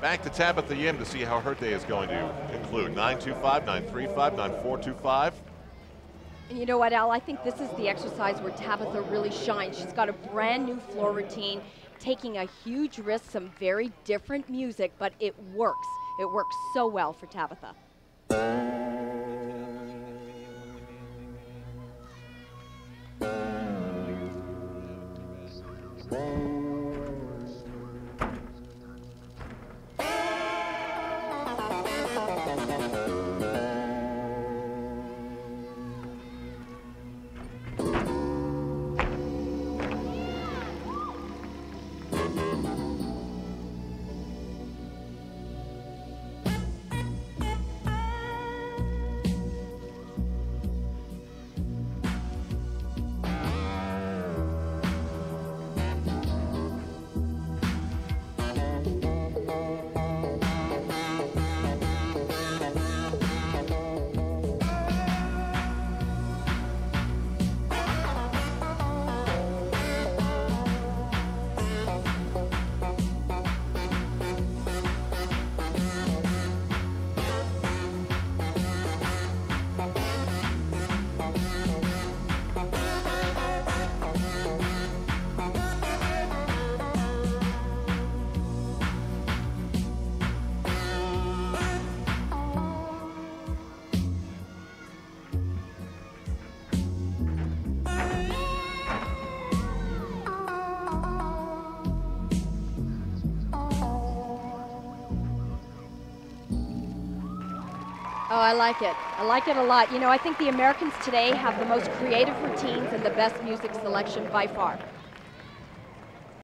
Back to Tabitha Yim to see how her day is going to conclude. 925, 935, 9425. And you know what, Al? I think this is the exercise where Tabitha really shines. She's got a brand new floor routine, taking a huge risk, some very different music, but it works. It works so well for Tabitha. Oh, I like it. I like it a lot. You know, I think the Americans today have the most creative routines and the best music selection by far.